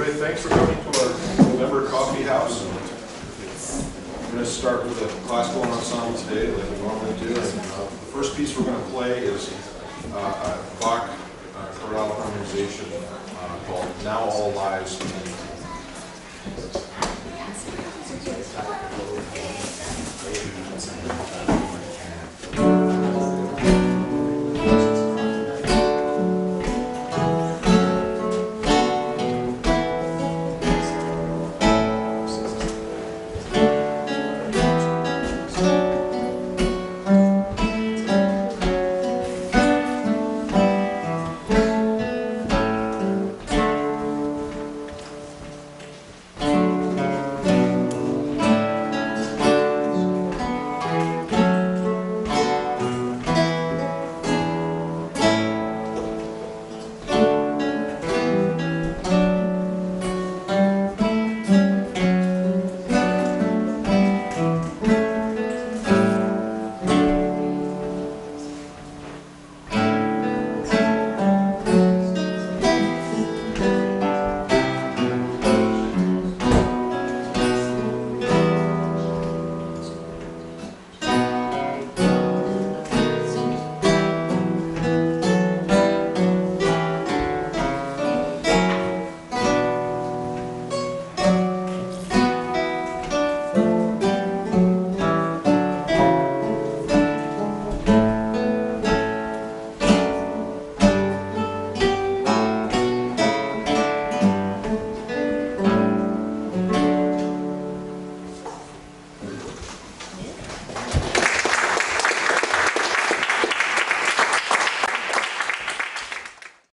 everybody, thanks for coming to our November coffee house. We're gonna start with a classical ensemble today, like we normally do. And, uh, The first piece we're gonna play is uh, a Bach uh, chorale harmonization uh, called Now All Lies